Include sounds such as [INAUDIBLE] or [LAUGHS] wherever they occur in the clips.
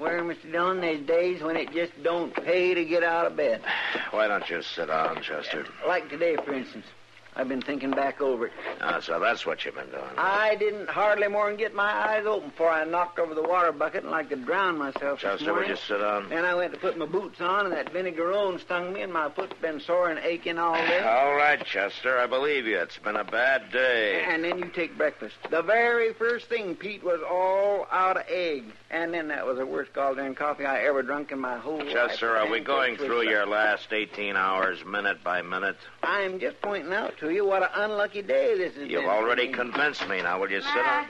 Swear, Mr. Dillon, there's days when it just don't pay to get out of bed. Why don't you sit down, Chester? Like today, for instance. I've been thinking back over it. Ah, so that's what you've been doing. I didn't hardly more than get my eyes open before I knocked over the water bucket and like to drown myself Chester, would you sit down? Then I went to put my boots on, and that vinegarone stung me, and my foot's been sore and aching all day. [LAUGHS] All right, Chester, I believe you. It's been a bad day. And then you take breakfast. The very first thing, Pete, was all out of egg. And then that was the worst goddamn coffee I ever drunk in my whole life. Chester, are we going through your last 18 hours, minute by minute? I'm just pointing out to you what an unlucky day this has You've been. already convinced me. Now, will you sit down?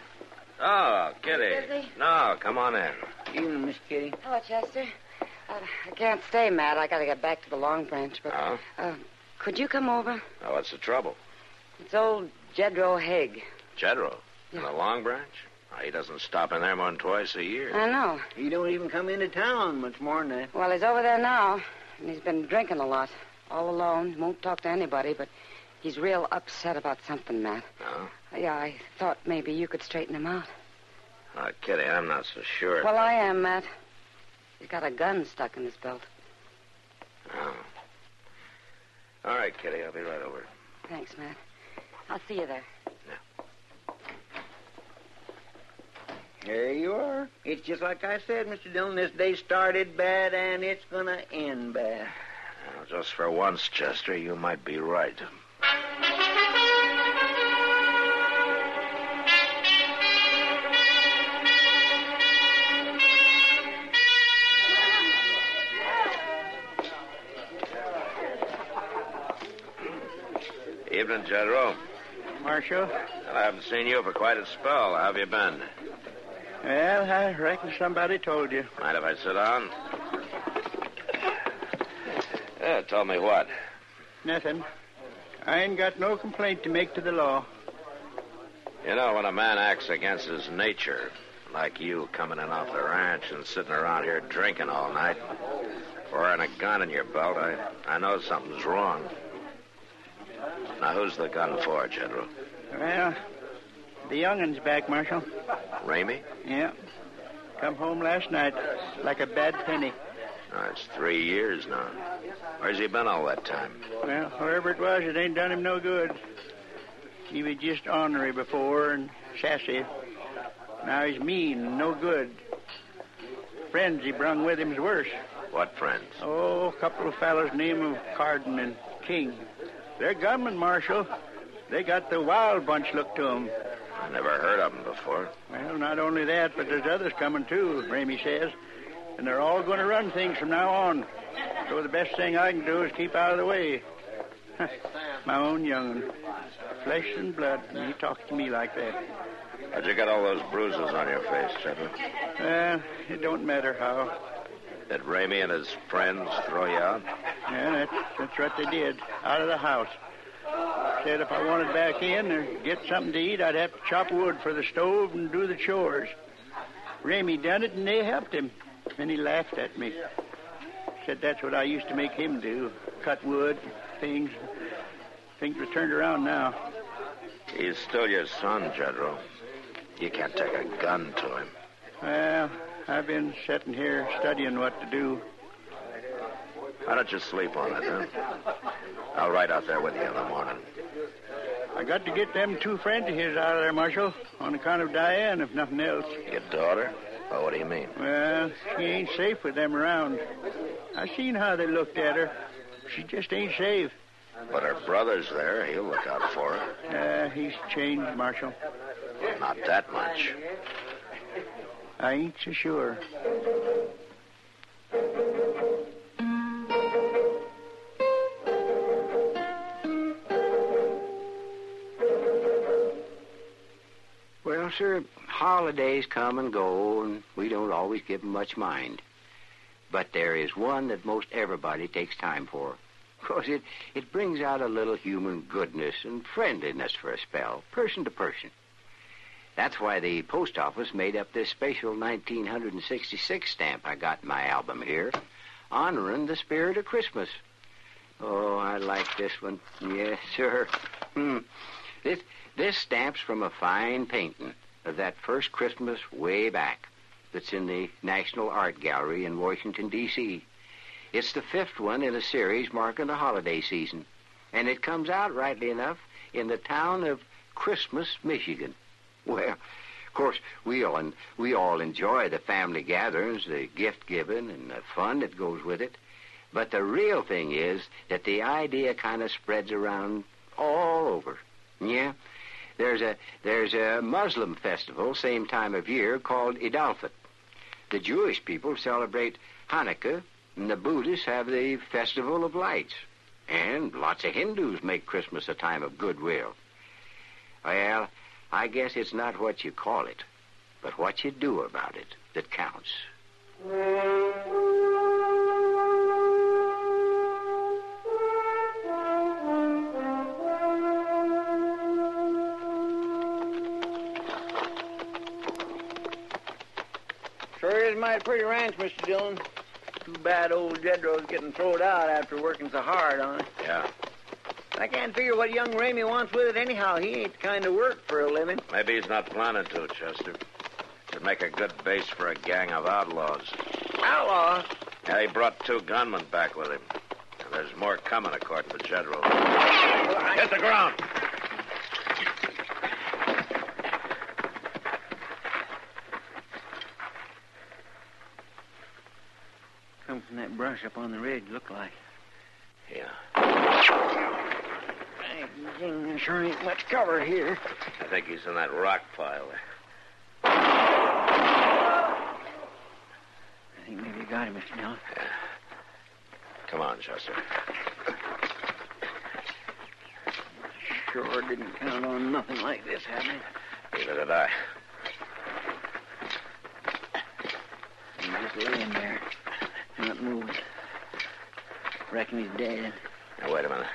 Oh, Kitty. Busy? No, come on in. Evening, Miss Kitty. Hello, Chester. Uh, I can't stay, Matt. I got to get back to the Long Branch. But Oh? uh, could you come over? Now, what's the trouble? It's old Jedro Haig. Jedro in the Long Branch? Oh, he doesn't stop in there more than twice a year. I know. He don't even come into town much more than that. Well, he's over there now, and he's been drinking a lot, all alone. Won't talk to anybody, but he's real upset about something, Matt. No? Yeah, I thought maybe you could straighten him out. Oh, Kitty, I'm not so sure. Well, I am, Matt. He's got a gun stuck in his belt. Oh. All right, Kitty, I'll be right over. Thanks, Matt. I'll see you there. There you are. It's just like I said, Mr. Dillon. This day started bad, and it's gonna end bad. Now, just for once, Chester, you might be right. Evening, General. Marshal? Well, I haven't seen you for quite a spell. How have you been? Well, I reckon somebody told you. Mind if I sit down? Yeah, tell me what. Nothing. I ain't got no complaint to make to the law. You know, when a man acts against his nature, like you coming in off the ranch and sitting around here drinking all night, wearing a gun in your belt, I, I know something's wrong. Now, who's the gun for, General? Well, the youngin's back, Marshal. Ramey? Yeah. Come home last night like a bad penny. It's three years now. Where's he been all that time? Well, wherever it was, it ain't done him no good. He was just ornery before and sassy. Now he's mean and no good. Friends he brung with him's worse. What friends? Oh, a couple of fellows named of Carden and King. They're gunmen, Marshal. They got the wild bunch look to 'em. I never heard of him before. Well, not only that, but there's others coming too, Ramey says. And they're all going to run things from now on. So the best thing I can do is keep out of the way. [LAUGHS] My own young'un. Flesh and blood, and he talks to me like that. How'd you get all those bruises on your face, General? Well, it don't matter how. Did Ramey and his friends throw you out? Yeah, that's, that's what they did. Out of the house. Said if I wanted back in or get something to eat, I'd have to chop wood for the stove and do the chores. Ramey done it, and they helped him. Then he laughed at me. Said that's what I used to make him do. Cut wood, things. Things are turned around now. He's still your son, General. You can't take a gun to him. Well, I've been sitting here studying what to do. Why don't you sleep on it, huh? I'll ride out there with you in the morning. I got to get them two friends of his out of there, Marshal, on account of Diane, if nothing else. Your daughter? Well, what do you mean? Well, she ain't safe with them around. I seen how they looked at her. She just ain't safe. But her brother's there. He'll look out for her. Uh, he's changed, Marshal. Not that much. I ain't so sure. Holidays come and go, and we don't always give 'em much mind. But there is one that most everybody takes time for. Because it, it brings out a little human goodness and friendliness for a spell, person to person. That's why the post office made up this special 1966 stamp I got in my album here, honoring the spirit of Christmas. Oh, I like this one. Yes, sir. Hmm. This, this stamp's from a fine painting of that first Christmas way back that's in the National Art Gallery in Washington, D.C. It's the fifth one in a series marking the holiday season, and it comes out, rightly enough, in the town of Christmas, Michigan. Well, of course, we all and we all enjoy the family gatherings, the gift giving, and the fun that goes with it. But the real thing is that the idea kind of spreads around all over. Yeah, there's a there's a Muslim festival same time of year called Eid al-Fitr. The Jewish people celebrate Hanukkah, and the Buddhists have the Festival of Lights. And lots of Hindus make Christmas a time of goodwill. Well, I guess it's not what you call it, but what you do about it that counts. Mighty pretty ranch, Mr. Dillon. Too bad old Jedro's getting thrown out after working so hard on it. Yeah. I can't figure what young Ramey wants with it anyhow. He ain't the kind of work for a living. Maybe he's not planning to, Chester. Could make a good base for a gang of outlaws. Outlaw? Yeah, he brought two gunmen back with him. And there's more coming, according to Jedro. Hit the ground. Come up on the ridge, look like. Yeah. Dang, there sure ain't much cover here. I think he's in that rock pile there. I think maybe you got him, Mr. Dillon. Come on, Chester. Sure didn't count on nothing like this happening. Neither did I. He's just laying there, not moving. Reckon he's dead. Now, wait a minute.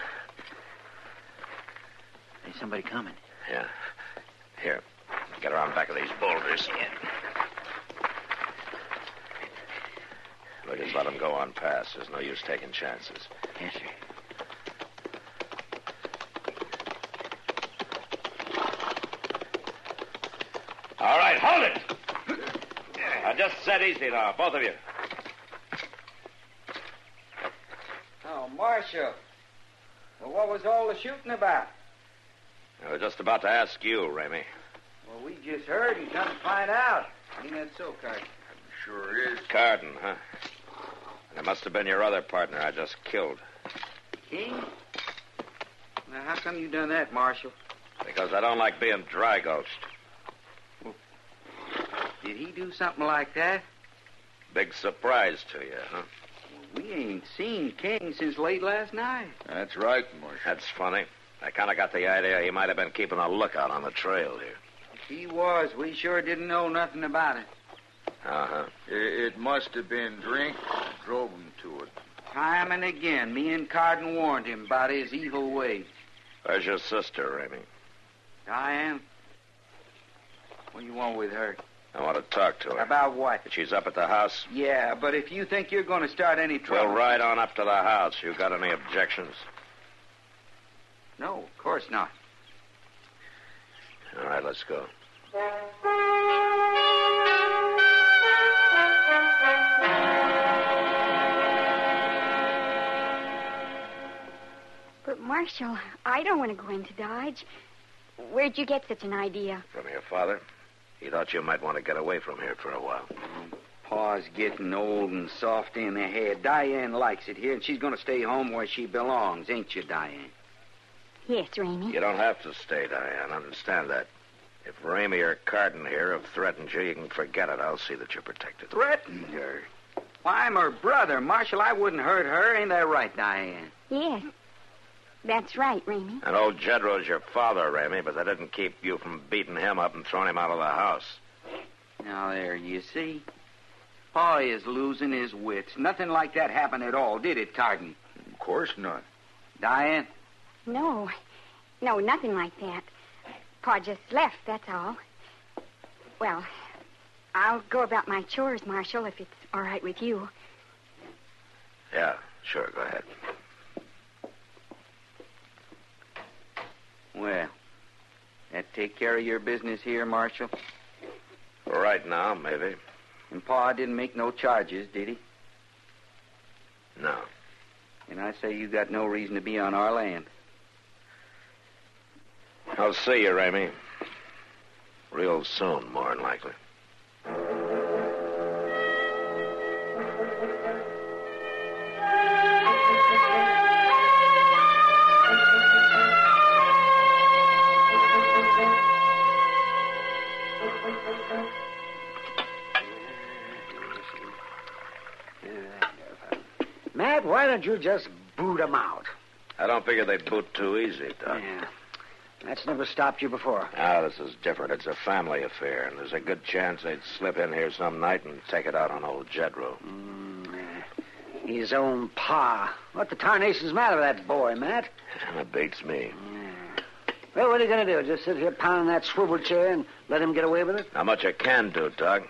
There's somebody coming. Yeah. Here. Get around back of these boulders. We'll just let him go on past. There's no use taking chances. Yes, sir. All right, hold it. Now, just sit easy now, both of you. Marshal. Well, what was all the shooting about? I was just about to ask you, Ramey. Well, we just heard and come to find out. Ain't that so, Carden? Sure is. Carden, huh? And It must have been your other partner I just killed. King? Now, how come you done that, Marshal? Because I don't like being dry gulched. Did he do something like that? Big surprise to you, huh? We ain't seen King since late last night. That's right, Marshal. That's funny. I kind of got the idea he might have been keeping a lookout on the trail here. If he was, we sure didn't know nothing about it. Uh huh. It, must have been drink that drove him to it. Time and again, me and Carden warned him about his evil ways. Where's your sister, Ramey? Diane? What do you want with her? I want to talk to her. About what? She's up at the house. Yeah, but if you think you're going to start any trouble... We'll ride on up to the house. You got any objections? No, of course not. All right, let's go. But, Marshal, I don't want to go into Dodge. Where'd you get such an idea? From your father. He thought you might want to get away from here for a while. Pa's getting old and soft in the head. Diane likes it here, and she's going to stay home where she belongs, ain't you, Diane? Yes, Ramey. You don't have to stay, Diane. Understand that. If Ramey or Carden here have threatened you, you can forget it. I'll see that you're protected. Threatened her? Why, I'm her brother. Marshal, I wouldn't hurt her. Ain't that right, Diane? Yes. That's right, Ramey. And old Jedro's your father, Ramey, but that didn't keep you from beating him up and throwing him out of the house. Now, there, you see? Pa is losing his wits. Nothing like that happened at all, did it, Carden? Of course not. Diane? No. No, nothing like that. Pa just left, that's all. Well, I'll go about my chores, Marshal, if it's all right with you. Yeah, sure, go ahead. Well, that take care of your business here, Marshal? Right now, maybe. And Pa didn't make no charges, did he? No. And I say you got no reason to be on our land. I'll see you, Ramey. Real soon, more than likely. Matt, why don't you just boot 'em out? I don't figure they'd boot too easy, Doc. Yeah. That's never stopped you before. Ah, this is different. It's a family affair, and there's a good chance they'd slip in here some night and take it out on old Jedro. His own pa. What the tarnation's matter with that boy, Matt? [LAUGHS] That beats me. Well, what are you going to do? Just sit here pounding that swivel chair and let him get away with it? Not much I can do, Doc.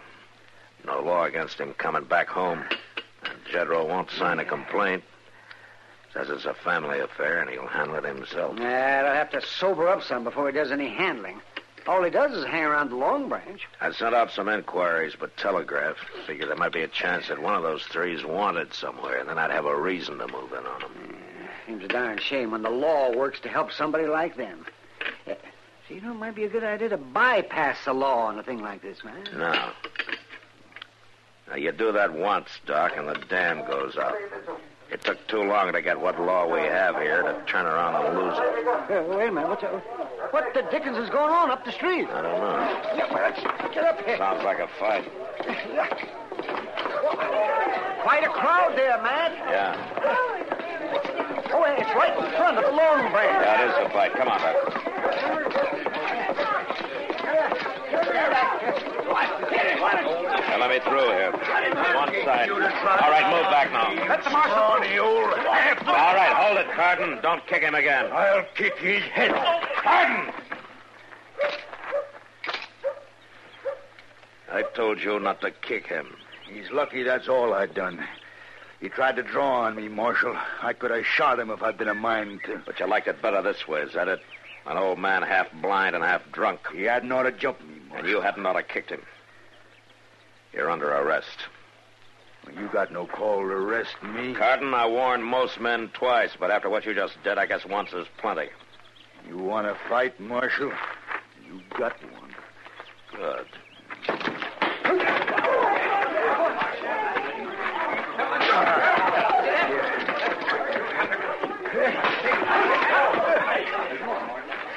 No law against him coming back home. Jedro won't sign a complaint. Says it's a family affair, and he'll handle it himself. Yeah, I'll have to sober up some before he does any handling. All he does is hang around the Long Branch. I sent out some inquiries, but telegraphed. Figured there might be a chance that one of those three's wanted somewhere, and then I'd have a reason to move in on him. Seems a darn shame when the law works to help somebody like them. Uh, so, you know, it might be a good idea to bypass the law on a thing like this, man. No. Now, you do that once, Doc, and the dam goes up. It took too long to get what law we have here to turn around and lose it. Uh, wait a minute. What's, uh, what the dickens is going on up the street? I don't know. Yeah, well, let's get up here. Sounds like a fight. Quite a crowd there, Matt. Yeah. Oh, it's right in front of the Long Branch. Yeah, it is a fight. Come on, Doc. Now, let me through here. One side. All right, move back now. Let the marshal. On the old All right, hold it, Carden. Don't kick him again. I'll kick his head off. Carden! I told you not to kick him. He's lucky that's all I done. He tried to draw on me, Marshal. I could have shot him if I'd been a mind to. But you liked it better this way, is that it? An old man half blind and half drunk. He hadn't ought to jump me, And you hadn't ought to kicked him. You're under arrest. You got no call to arrest me. Carden, I warned most men twice, but after what you just did, I guess once is plenty. You want to fight, Marshal? You got one. Good.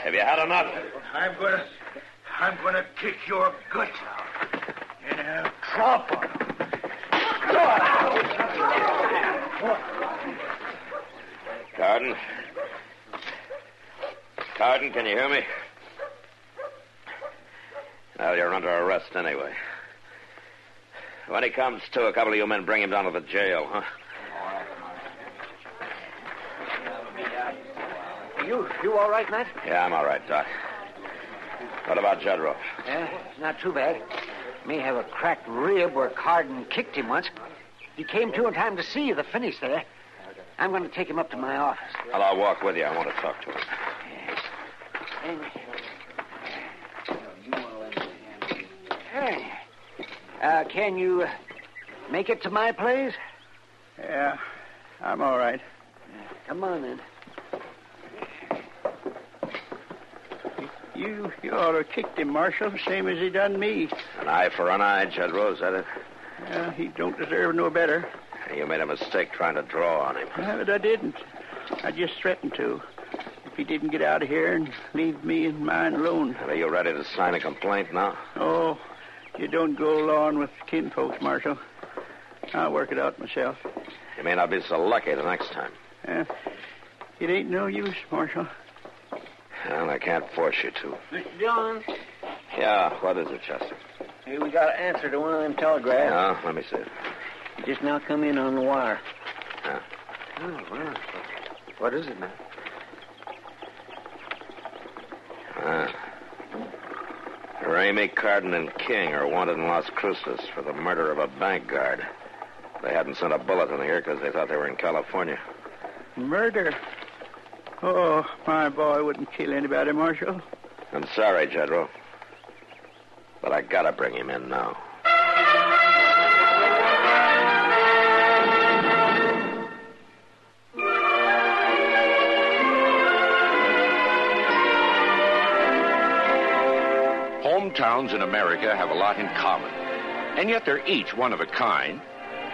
Have you had enough? I'm gonna, I'm gonna kick your guts out, and I'll drop on 'em. Carden? Carden, can you hear me? Well, you're under arrest anyway. When he comes to, a couple of you men bring him down to the jail, huh? You, you all right, Matt? Yeah, I'm all right, Doc. What about Jedro? Yeah, not too bad. May have a cracked rib where Carden kicked him once. He came to in time to see the finish there. I'm going to take him up to my office. Well, I'll walk with you. I want to talk to him. Hey. Uh, can you uh, make it to my place? Yeah, I'm all right. Come on, then. You you ought to have kicked him, Marshal, same as he done me. An eye for an eye, Jed Rose, that it? Uh, he don't deserve no better. You made a mistake trying to draw on him. But I didn't. I just threatened to. If he didn't get out of here and leave me and mine alone. Are you ready to sign a complaint now? Oh, you don't go along with kinfolks, Marshal. I'll work it out myself. You may not be so lucky the next time. Uh, it ain't no use, Marshal. Well, I can't force you to. Mr. Dillon, Yeah, what is it, Chester? hey, we got an answer to one of them telegraphs. Yeah, let me see it. Just now come in on the wire. Oh, well. What is it, man? Ah. Ramey, Carden, and King are wanted in Las Cruces for the murder of a bank guard. They hadn't sent a bulletin here because they thought they were in California. Murder. Oh, my boy wouldn't kill anybody, Marshal. I'm sorry, General. But I gotta bring him in now. Hometowns in America have a lot in common, and yet they're each one of a kind.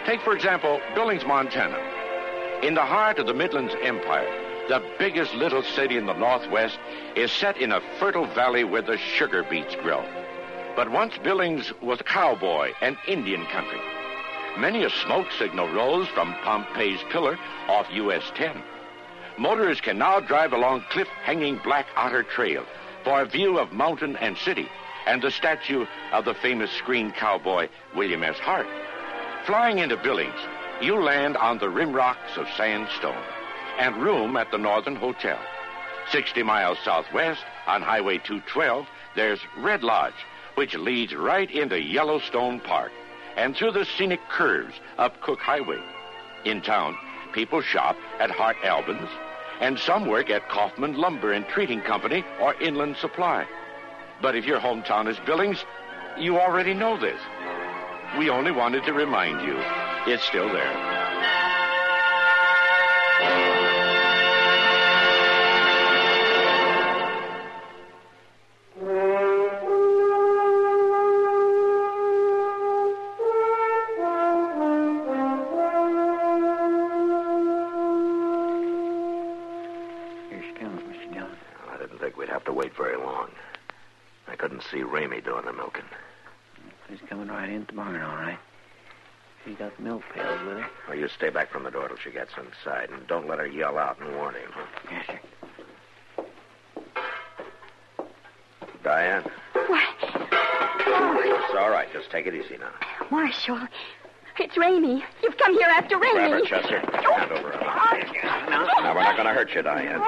Take, for example, Billings, Montana. In the heart of the Midlands Empire, the biggest little city in the Northwest is set in a fertile valley where the sugar beets grow. But once Billings was cowboy and Indian country. Many a smoke signal rose from Pompey's Pillar off US 10. Motorists can now drive along cliff hanging Black Otter Trail for a view of mountain and city and the statue of the famous screen cowboy William S. Hart. Flying into Billings, you land on the rim rocks of sandstone and room at the Northern Hotel. 60 miles southwest on Highway 212, there's Red Lodge, which leads right into Yellowstone Park and through the scenic curves up Cook Highway. In town, people shop at Hart-Albin's, and some work at Kaufman Lumber and Treating Company or Inland Supply. But if your hometown is Billings, you already know this. We only wanted to remind you it's still there. Doing the milking. She's coming right in at the barn, all right. She's got milk pails with her. Well, you stay back from the door till she gets inside, and don't let her yell out and warn him. Huh? Yes, sir. Diane, Why? it's all right. Just take it easy now. Marshal, it's Ramey. You've come here after Grab her, Ramey. Chester. Hand over her. Now, we're not going to hurt you, Diane.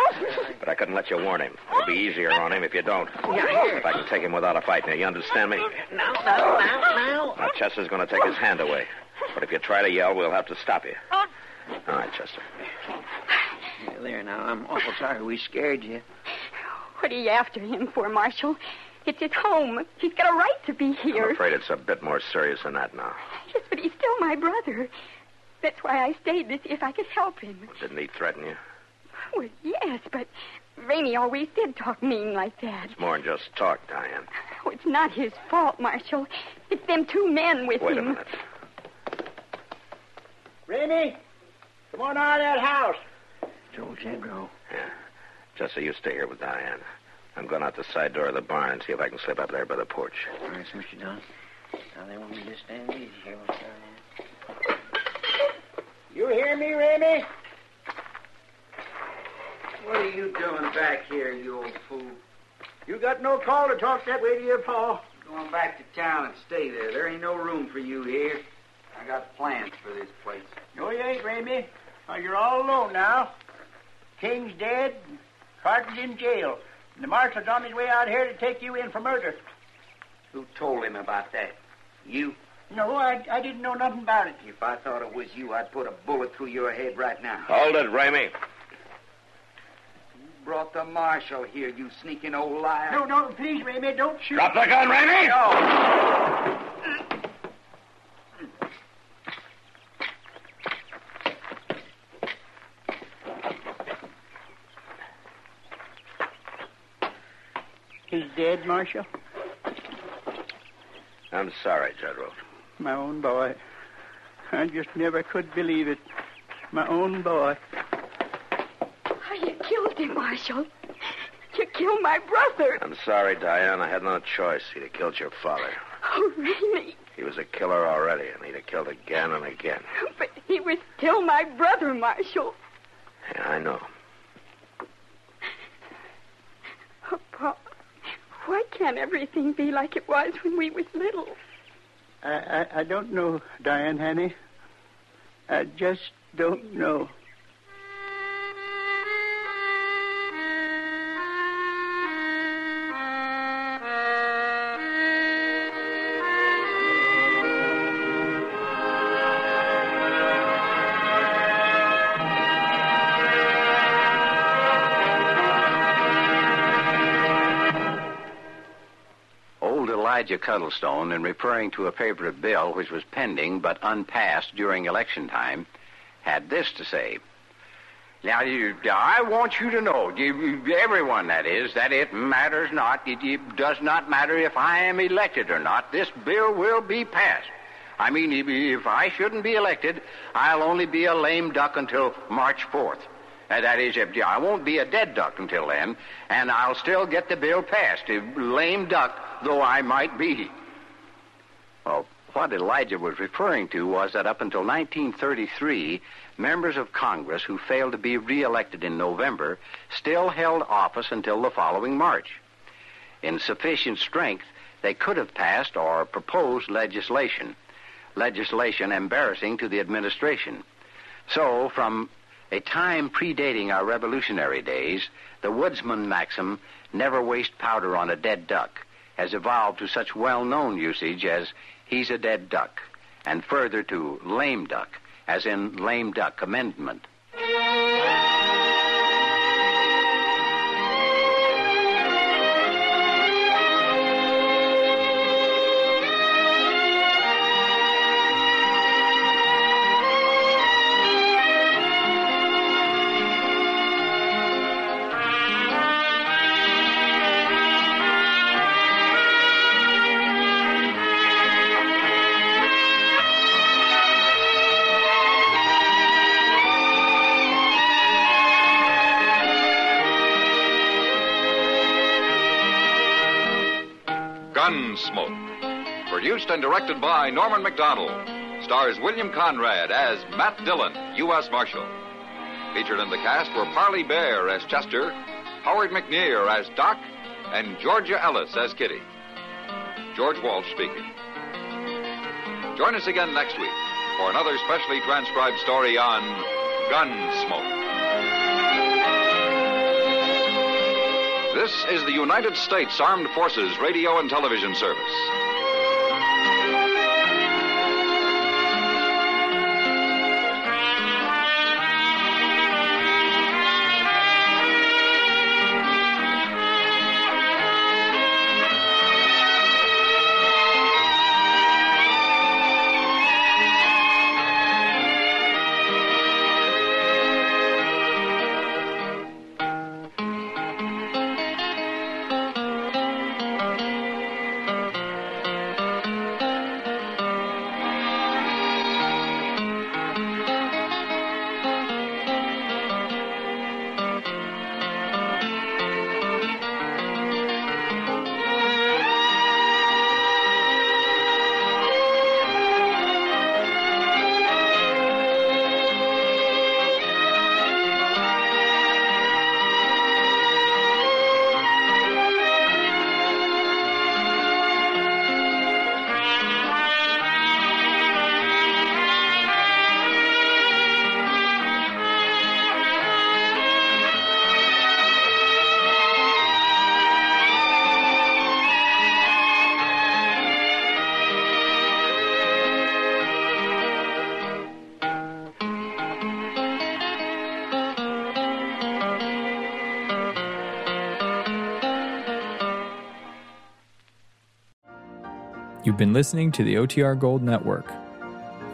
But I couldn't let you warn him. It'll be easier on him if you don't. If I can take him without a fight. Now, you understand me? No, no, no, no. Now, Chester's going to take his hand away. But if you try to yell, we'll have to stop you. All right, Chester. Yeah, there now. I'm awful sorry we scared you. What are you after him for, Marshal? It's his home. He's got a right to be here. I'm afraid it's a bit more serious than that now. Yes, but he's still my brother. That's why I stayed to see if I could help him. Didn't he threaten you? Well, yes, but Ramey always did talk mean like that. It's more than just talk, Diane. Oh, it's not his fault, Marshal. It's them two men with Wait a him. minute. Ramey, come on out of that house. Joe Jedro. Yeah. Chester, you stay here with Diane. I'm going out the side door of the barn and see if I can slip up there by the porch. All right, Mr. Dillon. Now, they want me to stand easy here. What's that? You hear me, Ramey? What are you doing back here, you old fool? You got no call to talk that way to your pa. Going back to town and stay there. There ain't no room for you here. I got plans for this place. No, you ain't, Ramey. Well, you're all alone now. King's dead, and Carden's in jail, and the marshal's on his way out here to take you in for murder. Who told him about that? You? No, I, I didn't know nothing about it. If I thought it was you, I'd put a bullet through your head right now. Hold it, Ramey. Brought the marshal here, you sneaking old liar. No, no, please, Ramey, don't shoot. Drop the gun, Ramey! He's dead, Marshal? I'm sorry, General. My own boy. I just never could believe it. My own boy. Oh, you killed him, Marshal. You killed my brother. I'm sorry, Diane. I had no choice. He'd have killed your father. Oh, really? He was a killer already, and he'd have killed again and again. But he was still my brother, Marshal. Yeah, I know. Oh, Pop, why can't everything be like it was when we was little? I, I, I don't know, Diane, honey. I just don't know. Elijah Cuddlestone, in referring to a favorite bill which was pending but unpassed during election time, had this to say. Now, I want you to know, everyone that is, that it matters not. It, does not matter if I am elected or not. This bill will be passed. I mean, if, if I shouldn't be elected, I'll only be a lame duck until March 4th. Uh, that is, if I won't be a dead duck until then, and I'll still get the bill passed, a lame duck though I might be. Well, what Elijah was referring to was that up until 1933, members of Congress who failed to be reelected in November still held office until the following March. In sufficient strength, they could have passed or proposed legislation, legislation embarrassing to the administration. So, from a time predating our revolutionary days, the woodsman maxim, never waste powder on a dead duck, has evolved to such well known usage as he's a dead duck, and further to lame duck, as in lame duck amendment. Gunsmoke. Produced and directed by Norman Macdonnell. Stars William Conrad as Matt Dillon, U.S. Marshal. Featured in the cast were Parley Baer as Chester, Howard McNear as Doc, and Georgia Ellis as Kitty. George Walsh speaking. Join us again next week for another specially transcribed story on Gunsmoke. This is the United States Armed Forces Radio and Television Service. You've been listening to the OTR Gold Network.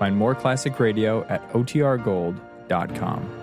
Find more classic radio at OTRGold.com.